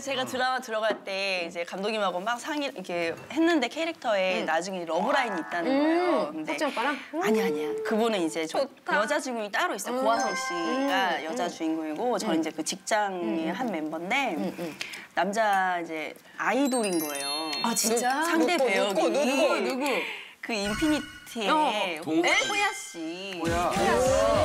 제가 드라마 들어갈 때 이제 감독님하고 막 상의 이렇게 했는데 캐릭터에 나중에 러브라인이 있다는 거예요. 근데 오빠랑? 아니 아니야. 그분은 이제 저 여자 주인공이 따로 있어요. 고화성 씨가 여자 주인공이고 저는 이제 그 직장의 한 멤버인데 남자 이제 아이돌인 거예요. 아 진짜? 상대 누구, 배역이 누구 누구 누구? 그 인피니티의 동욱 씨. 호야 씨. 뭐야? 그래갖고 내가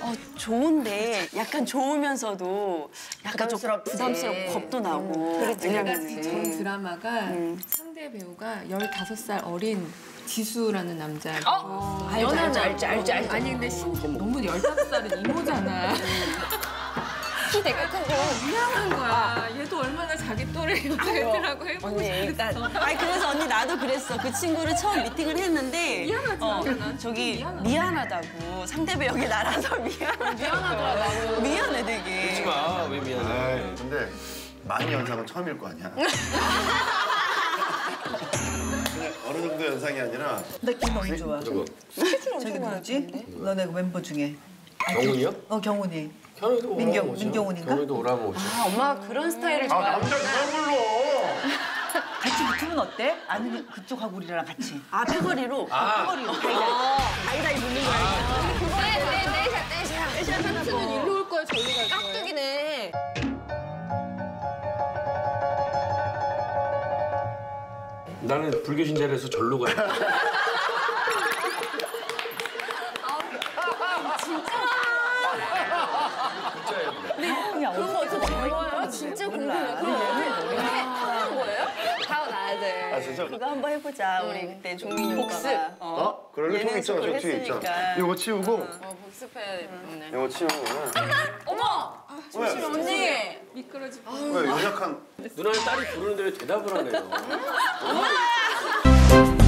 어, 좋은데 약간 좋으면서도 약간 좀 부담스럽지. 부담스럽고 겁도 나고 왜냐면 전 드라마가 상대 배우가 15살 어린 지수라는 남자. 어? 알지 알지 알지 알지 알지. 아니 근데 신, 너무 15살은 이모잖아. 키 되게 크고. 미안한 거야. 얘도 얼마나 자기 또래 여자애들하고 해보고 싶겠어. 아니 그래서 언니 나도 그랬어 그 친구를 처음 미팅을 했는데 어, 난 저기 미안하다. 미안하다 고 상대 배역이 나라서 미안하다 미안하더라 미안해 되게 그러지 마. 왜 미안해? 아이, 근데 많은 연상은 처음일 거 아니야. 그냥 어느 정도 연상이 아니라 느낌 너무 좋아. 누구? 저기 누구지? 너네 그 멤버 중에. 경훈이요? 어 경훈이. 민경-. 민경훈인가? 경훈이도 오라면 오죠. 아 엄마가 그런 스타일을 아 붙으면 어때? 아니 그쪽하고 우리랑 같이. 아 패거리로 아. 패거리로 다이다이 다이다이 붙는 거야 그거에 내 떼샷 떼샷. 는 일로 올 거야, 저리 갈 거야. 깍두기네. 나는 불교 신자라서 절로 가요. 그거 한번 해보자 우리 그때 종민이 복습. 오빠가 어? 그럴 통 얘는 있잖아. 저 뒤에 있잖아. 이거 치우고. 어 복습해야 돼. 이거 치우고. 어머. 왜? 언니. 미끄러지. 왜 연약한? 누나는 딸이 부르는 대로 대답을 하네요.